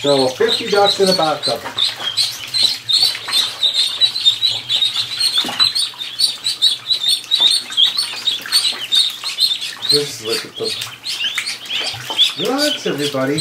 So 50 ducks in a bathtub. Just look at them. Relax, everybody.